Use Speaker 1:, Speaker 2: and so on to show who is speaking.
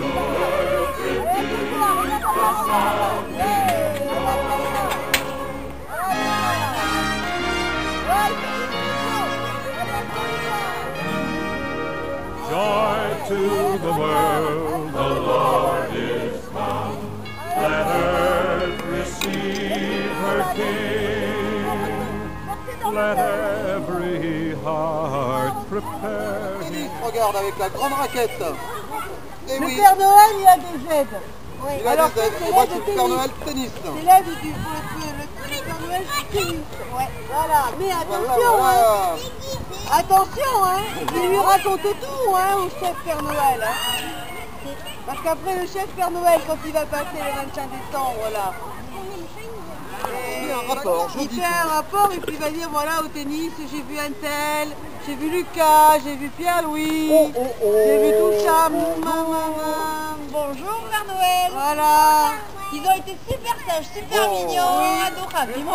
Speaker 1: Joy to the world, the Lord is come. Let earth receive her King. Let every heart prepare.
Speaker 2: Regarde avec la grande raquette. Eh
Speaker 3: le Père Noël, il a des aides.
Speaker 2: Oui.
Speaker 3: Alors,
Speaker 2: des aides. Et moi,
Speaker 3: c'est le
Speaker 2: Père Noël tennis.
Speaker 3: C'est l'aide du le, Père Noël tennis. Ouais. Voilà. Mais attention, Hein. Attention, hein. Il lui raconte tout, hein, au chef Père Noël. Hein. Parce qu'après, le chef Père Noël, quand il va passer le 25 décembre, là,
Speaker 2: voilà.
Speaker 3: Il
Speaker 2: rapport,
Speaker 3: fait un rapport et puis il va dire voilà au tennis, j'ai vu un tel, j'ai vu Lucas, j'ai vu Pierre-Louis,
Speaker 2: oh, oh, oh.
Speaker 3: j'ai vu tout ça,
Speaker 4: Bonjour Père Noël.
Speaker 3: Voilà.
Speaker 4: Ils ont été super sages, super mignons, adorables. Ils m'ont